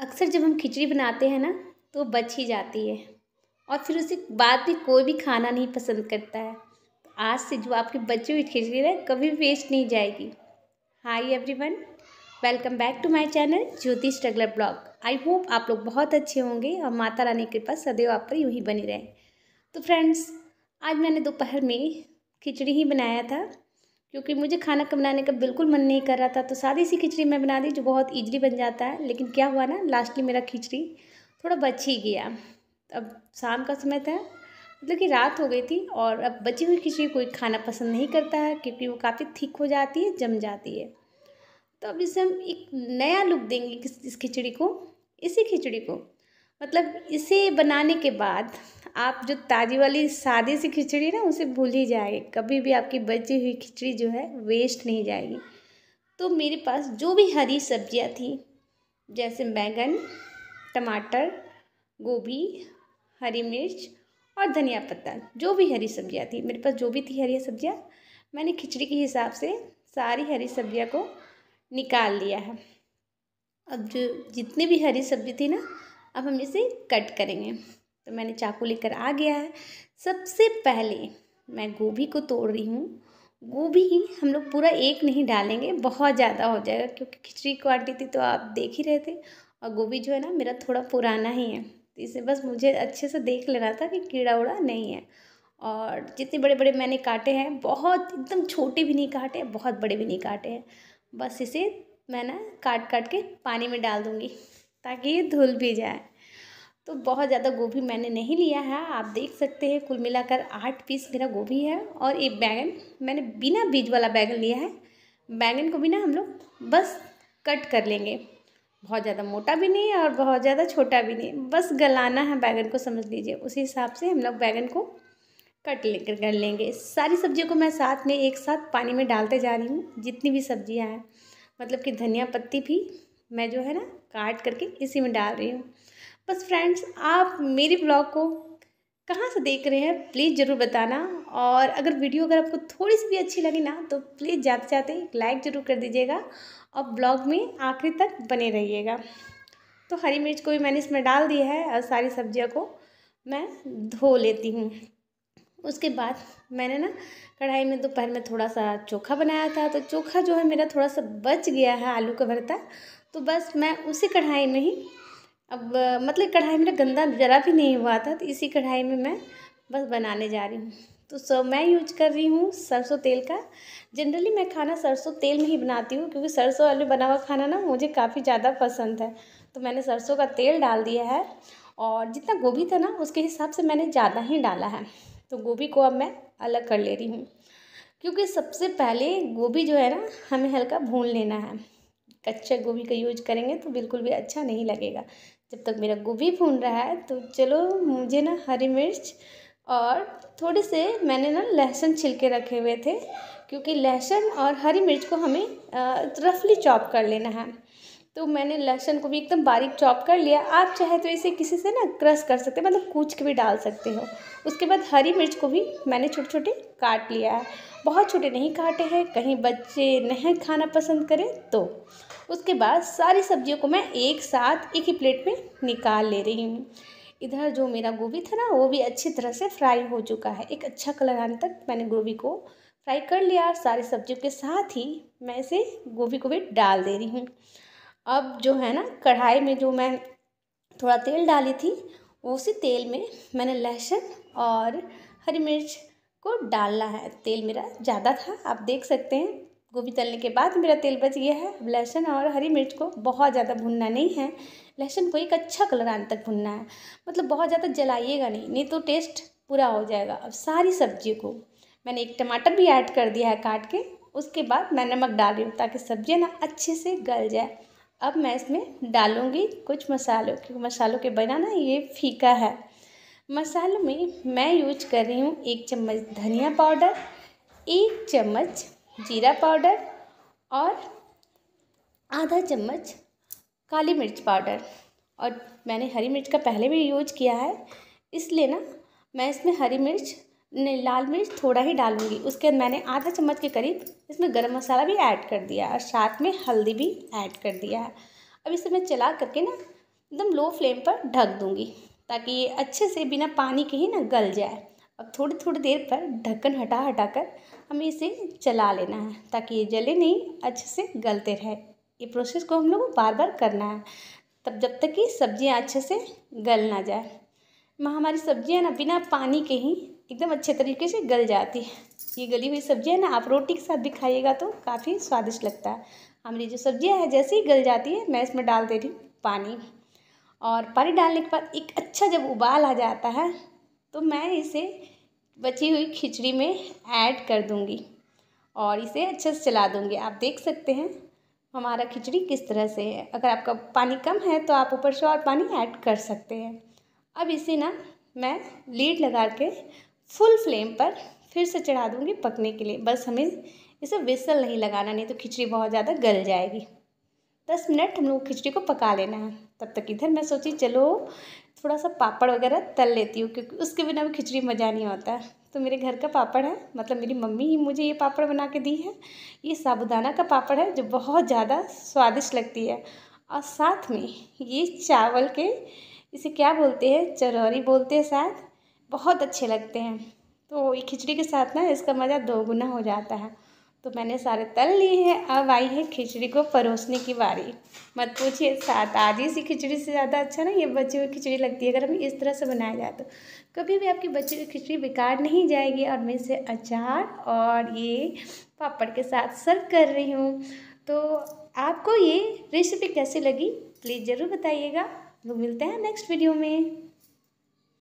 अक्सर जब हम खिचड़ी बनाते हैं ना तो बच ही जाती है। और फिर उसे बाद में कोई भी खाना नहीं पसंद करता है। तो आज से जो आपकी बची हुई खिचड़ी है कभी वेस्ट नहीं जाएगी। Hi everyone welcome back to my channel Jyoti struggler blog I hope आप लोग बहुत अच्छे होंगे और माता रानी के पास सदैव आप पर यूँ ही बनी रहे। तो फ्रेंड्स आज मैंने दोपहर में खिचड़ी ही बनाया था। क्योंकि मुझे खाना बनाने का बिल्कुल मन नहीं कर रहा था तो सादी सी खिचड़ी मैं बना दी जो बहुत ईजली बन जाता है। लेकिन क्या हुआ ना लास्टली मेरा खिचड़ी थोड़ा बच ही गया। अब शाम का समय था मतलब कि रात हो गई थी और अब बची हुई खिचड़ी कोई खाना पसंद नहीं करता है, क्योंकि वो काफ़ी थिक हो जाती है, जम जाती है। तो अब इसे हम एक नया लुक देंगे इस खिचड़ी को, इसी खिचड़ी को। मतलब इसे बनाने के बाद आप जो ताज़ी वाली सादी सी खिचड़ी ना, उसे भूल ही जाएगी। कभी भी आपकी बची हुई खिचड़ी जो है वेस्ट नहीं जाएगी। तो मेरे पास जो भी हरी सब्ज़ियाँ थी, जैसे बैंगन, टमाटर, गोभी, हरी मिर्च और धनिया पत्ता, जो भी हरी सब्ज़ियाँ थी, मेरे पास जो भी थी हरी सब्ज़ियाँ, मैंने खिचड़ी के हिसाब से सारी हरी सब्ज़ियाँ को निकाल लिया है। अब जो जितनी भी हरी सब्ज़ी थी ना, अब हम इसे कट करेंगे। तो मैंने चाकू लेकर आ गया है। सबसे पहले मैं गोभी को तोड़ रही हूँ। गोभी हम लोग पूरा एक नहीं डालेंगे, बहुत ज़्यादा हो जाएगा क्योंकि खिचड़ी क्वांटिटी तो आप देख ही रहे थे और गोभी जो है ना मेरा थोड़ा पुराना ही है। इसे बस मुझे अच्छे से देख लेना था कि कीड़ा उड़ा नहीं है। और जितने बड़े बड़े मैंने काटे हैं, बहुत एकदम छोटे भी नहीं काटे, बहुत बड़े भी नहीं काटे हैं। बस इसे मैं ना काट काट के पानी में डाल दूँगी ताकि ये धुल भी जाए। तो बहुत ज़्यादा गोभी मैंने नहीं लिया है। आप देख सकते हैं, कुल मिलाकर आठ पीस मेरा गोभी है और एक बैंगन। मैंने बिना बीज वाला बैंगन लिया है। बैंगन को भी ना हम लोग बस कट कर लेंगे। बहुत ज़्यादा मोटा भी नहीं और बहुत ज़्यादा छोटा भी नहीं। बस गलाना है बैगन को, समझ लीजिए। उसी हिसाब से हम लोग बैगन को कट लेकर कर लेंगे। सारी सब्जियों को मैं साथ में, एक साथ पानी में डालते जा रही हूँ, जितनी भी सब्ज़ियाँ हैं। मतलब कि धनिया पत्ती भी मैं जो है ना, काट करके इसी में डाल रही हूँ। बस फ्रेंड्स आप मेरे ब्लॉग को कहाँ से देख रहे हैं प्लीज़ ज़रूर बताना। और अगर वीडियो अगर आपको थोड़ी सी भी अच्छी लगी ना तो प्लीज़ जाते जाते एक लाइक ज़रूर कर दीजिएगा और ब्लॉग में आखिरी तक बने रहिएगा। तो हरी मिर्च को भी मैंने इसमें डाल दिया है और सारी सब्जियों को मैं धो लेती हूँ। उसके बाद मैंने ना कढ़ाई में दोपहर में थोड़ा सा चोखा बनाया था तो चोखा जो है मेरा थोड़ा सा बच गया है आलू का भरता। तो बस मैं उसी कढ़ाई में ही अब मतलब कढ़ाई मेरा गंदा ज़रा भी नहीं हुआ था तो इसी कढ़ाई में मैं बस बनाने जा रही हूँ। तो सब मैं यूज़ कर रही हूँ सरसों तेल का। जनरली मैं खाना सरसों तेल में ही बनाती हूँ, क्योंकि सरसों वाले बना हुआ खाना ना मुझे काफ़ी ज़्यादा पसंद है। तो मैंने सरसों का तेल डाल दिया है, और जितना गोभी था ना, उसके हिसाब से मैंने ज़्यादा ही डाला है। तो गोभी को अब मैं अलग कर ले रही हूँ, क्योंकि सबसे पहले गोभी जो है ना, हमें हल्का भून लेना है। कच्चा गोभी का यूज़ करेंगे तो बिल्कुल भी अच्छा नहीं लगेगा। जब तक मेरा गोभी भून रहा है तो चलो मुझे ना हरी मिर्च और थोड़े से मैंने ना लहसुन छिलके रखे हुए थे, क्योंकि लहसुन और हरी मिर्च को हमें रफली चॉप कर लेना है। तो मैंने लहसुन को भी एकदम बारीक चॉप कर लिया। आप चाहे तो इसे किसी से ना क्रश कर सकते मतलब कूच के भी डाल सकते हो। उसके बाद हरी मिर्च को भी मैंने छोटे छोटे काट लिया है। बहुत छोटे नहीं काटे हैं, कहीं बच्चे नहीं खाना पसंद करें तो। उसके बाद सारी सब्जियों को मैं एक साथ, एक ही प्लेट में निकाल ले रही हूँ। इधर जो मेरा गोभी था ना, वो भी अच्छी तरह से फ्राई हो चुका है। एक अच्छा कलर आने तक मैंने गोभी को फ्राई कर लिया। सारी सब्जियों के साथ ही मैं इसे गोभी को भी डाल दे रही हूँ। अब जो है ना, कढ़ाई में जो मैं थोड़ा तेल डाली थी, उसी तेल में मैंने लहसुन और हरी मिर्च को डालना है। तेल मेरा ज़्यादा था, आप देख सकते हैं। गोभी तलने के बाद मेरा तेल बच गया है। अब लहसुन और हरी मिर्च को बहुत ज़्यादा भुनना नहीं है। लहसुन को एक अच्छा कलर आने तक भुनना है। मतलब बहुत ज़्यादा जलाइएगा नहीं नहीं तो टेस्ट पूरा हो जाएगा। अब सारी सब्ज़ी को मैंने एक टमाटर भी ऐड कर दिया है काट के, उसके बाद मैं नमक डाल रही हूँ ताकि सब्ज़ियाँ ना अच्छे से गल जाए। अब मैं इसमें डालूँगी कुछ मसालों क्योंकि मसालों के बिना ना ये फीका है। मसालों में मैं यूज़ कर रही हूँ एक चम्मच धनिया पाउडर, एक चम्मच जीरा पाउडर और आधा चम्मच काली मिर्च पाउडर। और मैंने हरी मिर्च का पहले भी यूज़ किया है, इसलिए ना मैं इसमें हरी मिर्च नहीं, लाल मिर्च थोड़ा ही डालूँगी। उसके बाद मैंने आधा चम्मच के करीब इसमें गरम मसाला भी ऐड कर दिया और साथ में हल्दी भी ऐड कर दिया है। अब इसे मैं चला करके ना एकदम लो फ्लेम पर ढक दूँगी ताकि ये अच्छे से बिना पानी के ही ना गल जाए। अब थोड़ी थोड़ी देर पर ढक्कन हटा हटा कर हमें इसे चला लेना है ताकि ये जले नहीं, अच्छे से गलते रहे। ये प्रोसेस को हम लोग बार बार करना है तब, जब तक कि सब्ज़ियाँ अच्छे से गल ना जाए। हमारी सब्ज़ियाँ ना बिना पानी के ही एकदम अच्छे तरीके से गल जाती है। ये गली हुई सब्ज़ियाँ ना आप रोटी के साथ भी खाइएगा तो काफ़ी स्वादिष्ट लगता है। हमारी जो सब्ज़ियाँ हैं, जैसे ही गल जाती है, मैं इसमें डाल दे रही हूँ पानी। और पानी डालने के बाद एक अच्छा जब उबाल आ जाता है तो मैं इसे बची हुई खिचड़ी में ऐड कर दूँगी और इसे अच्छे से चला दूँगी। आप देख सकते हैं हमारा खिचड़ी किस तरह से है। अगर आपका पानी कम है तो आप ऊपर से और पानी ऐड कर सकते हैं। अब इसे ना मैं लीड लगा के फुल फ्लेम पर फिर से चढ़ा दूँगी पकने के लिए। बस हमें इसे विसल नहीं लगाना, नहीं तो खिचड़ी बहुत ज़्यादा गल जाएगी। दस मिनट हम लोग खिचड़ी को पका लेना है। तब तक इधर मैं सोची, चलो थोड़ा सा पापड़ वगैरह तल लेती हूँ, क्योंकि उसके बिना भी खिचड़ी मज़ा नहीं होता तो मेरे घर का पापड़ है मतलब मेरी मम्मी ही मुझे ये पापड़ बना के दी है। ये साबुदाना का पापड़ है, जो बहुत ज़्यादा स्वादिष्ट लगती है। और साथ में ये चावल के, इसे क्या बोलते हैं, चरौरी बोलते हैं शायद? बहुत अच्छे लगते हैं। तो ये खिचड़ी के साथ ना इसका मज़ा दोगुना हो जाता है। तो मैंने सारे तल लिए हैं, अब आई है खिचड़ी को परोसने की बारी। मत पूछिए, साथ आज सी खिचड़ी से ज़्यादा अच्छा ना ये बची हुई खिचड़ी लगती है, अगर हमें इस तरह से बनाया जाए तो। कभी भी आपकी बची हुई खिचड़ी बेकार नहीं जाएगी और मैं इसे अचार और ये पापड़ के साथ सर्व कर रही हूँ। तो आपको ये रेसिपी कैसी लगी, प्लीज़ ज़रूर बताइएगा। लोग मिलते हैं नेक्स्ट वीडियो में।